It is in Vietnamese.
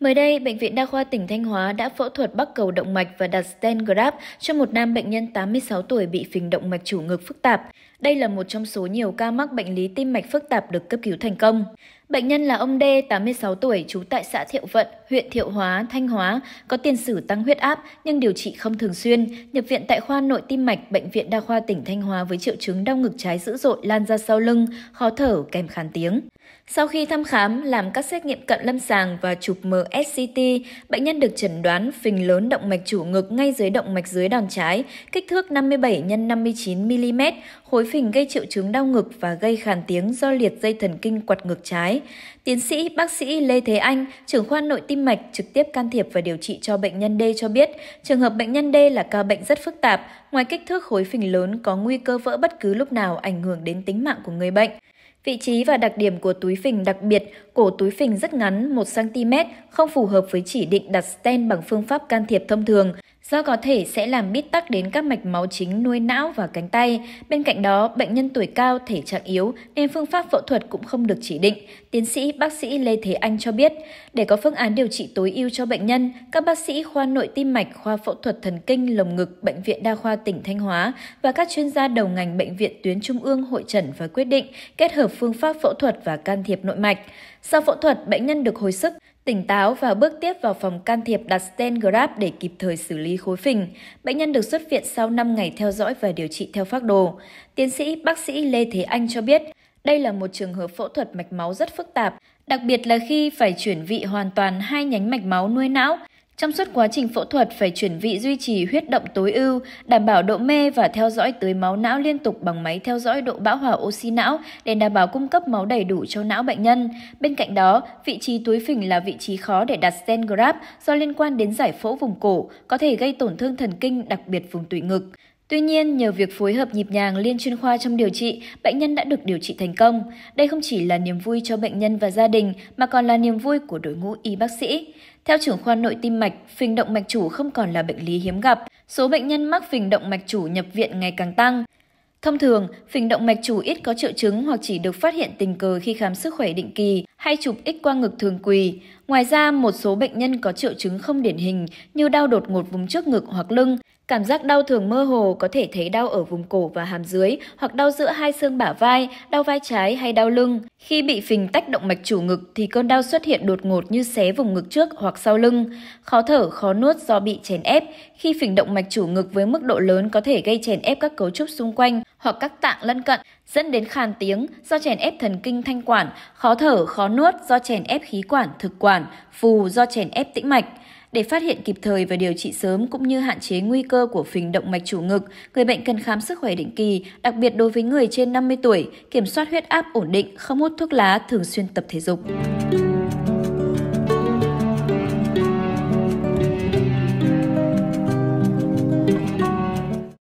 Mới đây, Bệnh viện Đa khoa tỉnh Thanh Hóa đã phẫu thuật bắc cầu động mạch và đặt stent graft cho một nam bệnh nhân 86 tuổi bị phình động mạch chủ ngực phức tạp. Đây là một trong số nhiều ca mắc bệnh lý tim mạch phức tạp được cấp cứu thành công. Bệnh nhân là ông D, 86 tuổi, trú tại xã Thiệu Vận, huyện Thiệu Hóa, Thanh Hóa, có tiền sử tăng huyết áp nhưng điều trị không thường xuyên, nhập viện tại khoa nội tim mạch Bệnh viện Đa khoa tỉnh Thanh Hóa với triệu chứng đau ngực trái dữ dội lan ra sau lưng, khó thở kèm khàn tiếng. Sau khi thăm khám, làm các xét nghiệm cận lâm sàng và chụp MSCT, bệnh nhân được chẩn đoán phình lớn động mạch chủ ngực ngay dưới động mạch dưới đòn trái, kích thước 57 x 59 mm, khối phình gây triệu chứng đau ngực và gây khàn tiếng do liệt dây thần kinh quạt ngực trái. Tiến sĩ bác sĩ Lê Thế Anh, trưởng khoa nội tim mạch trực tiếp can thiệp và điều trị cho bệnh nhân D cho biết, trường hợp bệnh nhân D là ca bệnh rất phức tạp, ngoài kích thước khối phình lớn có nguy cơ vỡ bất cứ lúc nào ảnh hưởng đến tính mạng của người bệnh. Vị trí và đặc điểm của túi phình đặc biệt, cổ túi phình rất ngắn 1cm, không phù hợp với chỉ định đặt stent bằng phương pháp can thiệp thông thường do có thể sẽ làm bít tắc đến các mạch máu chính nuôi não và cánh tay. Bên cạnh đó, bệnh nhân tuổi cao, thể trạng yếu nên phương pháp phẫu thuật cũng không được chỉ định. Tiến sĩ bác sĩ Lê Thế Anh cho biết, để có phương án điều trị tối ưu cho bệnh nhân, các bác sĩ khoa nội tim mạch, khoa phẫu thuật thần kinh, lồng ngực, bệnh viện đa khoa tỉnh Thanh Hóa và các chuyên gia đầu ngành bệnh viện tuyến trung ương hội trần và quyết định kết hợp phương pháp phẫu thuật và can thiệp nội mạch. Sau phẫu thuật, bệnh nhân được hồi sức, tỉnh táo và bước tiếp vào phòng can thiệp đặt stent grab để kịp thời xử lý khối phình. Bệnh nhân được xuất viện sau 5 ngày theo dõi và điều trị theo phác đồ. Tiến sĩ bác sĩ Lê Thế Anh cho biết, đây là một trường hợp phẫu thuật mạch máu rất phức tạp, đặc biệt là khi phải chuyển vị hoàn toàn hai nhánh mạch máu nuôi não. Trong suốt quá trình phẫu thuật phải chuyển vị duy trì huyết động tối ưu, đảm bảo độ mê và theo dõi tưới máu não liên tục bằng máy theo dõi độ bão hòa oxy não để đảm bảo cung cấp máu đầy đủ cho não bệnh nhân. Bên cạnh đó, vị trí túi phình là vị trí khó để đặt stent graft do liên quan đến giải phẫu vùng cổ, có thể gây tổn thương thần kinh đặc biệt vùng tụy ngực. Tuy nhiên, nhờ việc phối hợp nhịp nhàng liên chuyên khoa trong điều trị, bệnh nhân đã được điều trị thành công. Đây không chỉ là niềm vui cho bệnh nhân và gia đình, mà còn là niềm vui của đội ngũ y bác sĩ. Theo trưởng khoa nội tim mạch, phình động mạch chủ không còn là bệnh lý hiếm gặp. Số bệnh nhân mắc phình động mạch chủ nhập viện ngày càng tăng. Thông thường, phình động mạch chủ ít có triệu chứng hoặc chỉ được phát hiện tình cờ khi khám sức khỏe định kỳ hay chụp x quang ngực thường quỳ. Ngoài ra, một số bệnh nhân có triệu chứng không điển hình như đau đột ngột vùng trước ngực hoặc lưng, Cảm giác đau thường mơ hồ có thể thấy đau ở vùng cổ và hàm dưới hoặc đau giữa hai xương bả vai, đau vai trái hay đau lưng. Khi bị phình tách động mạch chủ ngực thì cơn đau xuất hiện đột ngột như xé vùng ngực trước hoặc sau lưng. Khó thở, khó nuốt do bị chèn ép. Khi phình động mạch chủ ngực với mức độ lớn có thể gây chèn ép các cấu trúc xung quanh hoặc các tạng lân cận, dẫn đến khàn tiếng do chèn ép thần kinh thanh quản, khó thở, khó nuốt do chèn ép khí quản, thực quản, phù do chèn ép tĩnh mạch. Để phát hiện kịp thời và điều trị sớm cũng như hạn chế nguy cơ của phình động mạch chủ ngực, người bệnh cần khám sức khỏe định kỳ, đặc biệt đối với người trên 50 tuổi, kiểm soát huyết áp ổn định, không hút thuốc lá, thường xuyên tập thể dục.